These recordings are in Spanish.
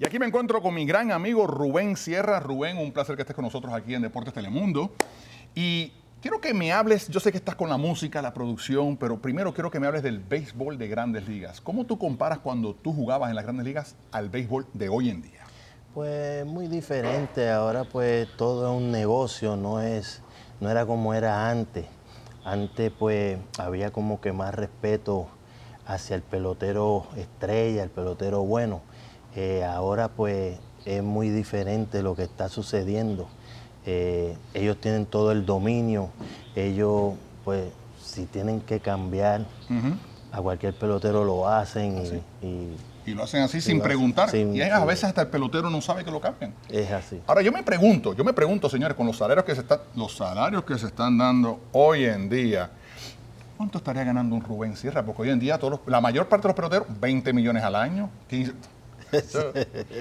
Y aquí me encuentro con mi gran amigo Rubén Sierra. Rubén, un placer que estés con nosotros aquí en Deportes Telemundo. Y quiero que me hables, yo sé que estás con la música, la producción, pero primero quiero que me hables del béisbol de grandes ligas. ¿Cómo tú comparas cuando tú jugabas en las grandes ligas al béisbol de hoy en día? Pues muy diferente, ahora pues todo es un negocio, no es, no era como era antes. Antes pues había como que más respeto hacia el pelotero estrella, el pelotero bueno. Eh, ahora pues es muy diferente lo que está sucediendo. Eh, ellos tienen todo el dominio, ellos pues si tienen que cambiar a cualquier pelotero lo hacen y, y, lo hacen así sin preguntar. y a veces hasta el pelotero no sabe que lo cambian. Es así. Ahora yo me pregunto, yo me pregunto, señores, con los salarios que se están, los salarios que se están dando hoy en día, ¿cuánto estaría ganando un Rubén Sierra? Porque hoy en día todos la mayor parte de los peloteros, 20 millones al año, 15,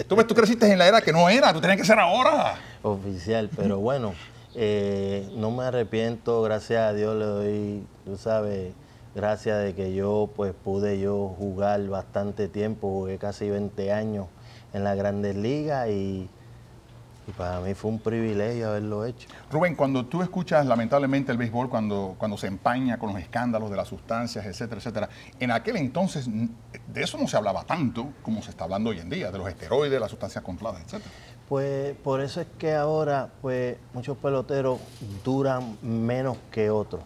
tú, tú creciste en la era que no era, tú tenías que ser ahora. Oficial, pero bueno, eh, no me arrepiento, gracias a Dios le doy, tú sabes, gracias de que yo pues pude yo jugar bastante tiempo, jugué casi 20 años en las grandes ligas y y para mí fue un privilegio haberlo hecho. Rubén, cuando tú escuchas lamentablemente el béisbol, cuando, cuando se empaña con los escándalos de las sustancias, etcétera, etcétera, en aquel entonces de eso no se hablaba tanto como se está hablando hoy en día, de los esteroides, las sustancias controladas, etcétera. Pues por eso es que ahora pues muchos peloteros duran menos que otros.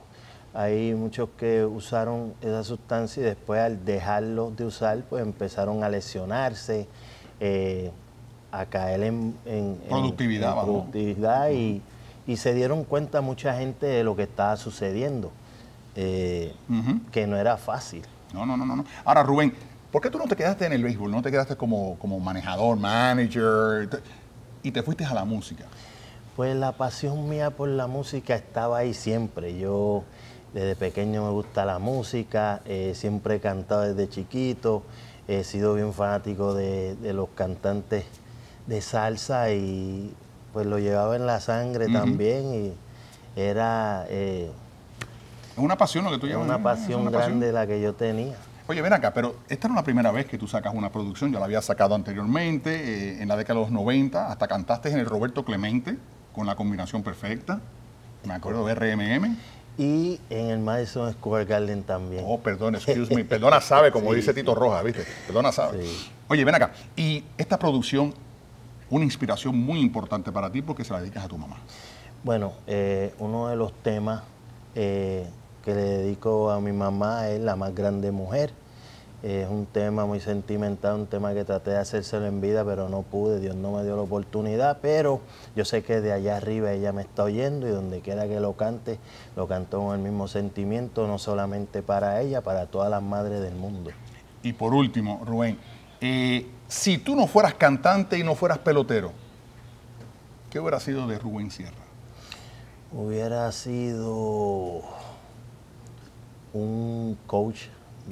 Hay muchos que usaron esa sustancia y después al dejarlo de usar pues empezaron a lesionarse. Eh, a caer en, productividad, productividad y, se dieron cuenta mucha gente de lo que estaba sucediendo, eh, que no era fácil. No, no, no, no. Ahora, Rubén, ¿por qué tú no te quedaste en el béisbol? ¿No te quedaste como, como manejador, manager y te fuiste a la música? Pues la pasión mía por la música estaba ahí siempre. Yo desde pequeño me gusta la música, eh, siempre he cantado desde chiquito, he sido bien fanático de, de los cantantes de salsa y pues lo llevaba en la sangre también y era... Eh, es una pasión lo que tú llevas. Una pasión grande la que yo tenía. Oye, ven acá, pero esta no es la primera vez que tú sacas una producción, yo la había sacado anteriormente, eh, en la década de los 90, hasta cantaste en el Roberto Clemente, con la combinación perfecta, me acuerdo de RMM. Y en el Madison Square Garden también. Oh, perdón, excuse me, perdona sabe, como dice Tito Rojas, ¿viste? Perdona sabe. Oye, ven acá, y esta producción una inspiración muy importante para ti porque se la dedicas a tu mamá. Bueno, eh, uno de los temas eh, que le dedico a mi mamá es La más grande mujer. Es un tema muy sentimental, un tema que traté de hacérselo en vida, pero no pude, Dios no me dio la oportunidad, pero yo sé que de allá arriba ella me está oyendo y donde quiera que lo cante, lo cantó con el mismo sentimiento, no solamente para ella, para todas las madres del mundo. Y por último, Rubén, eh, si tú no fueras cantante y no fueras pelotero, ¿qué hubiera sido de Rubén Sierra? Hubiera sido un coach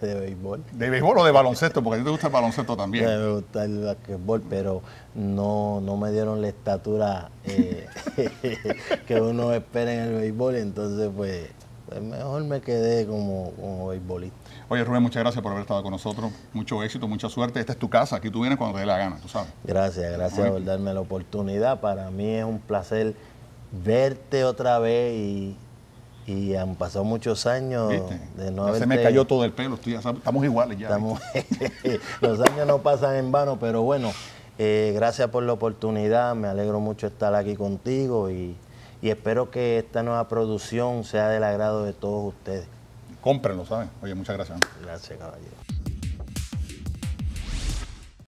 de, béisbol. ¿De béisbol o de baloncesto? Porque a ti te gusta el baloncesto también. Me gusta el basquetbol, pero no, no me dieron la estatura eh, que uno espera en el béisbol, entonces pues, pues mejor me quedé como, como beisbolista. Oye, Rubén, muchas gracias por haber estado con nosotros. Mucho éxito, mucha suerte. Esta es tu casa, aquí tú vienes cuando te dé la gana, tú sabes. Gracias, gracias por darme la oportunidad. Para mí es un placer verte otra vez y, han pasado muchos años de no Se me cayó todo el pelo, estamos iguales ya. los años no pasan en vano, pero bueno, eh, gracias por la oportunidad, me alegro mucho estar aquí contigo y espero que esta nueva producción sea del agrado de todos ustedes cómprenlo, ¿saben? Oye, muchas gracias. Gracias, caballero.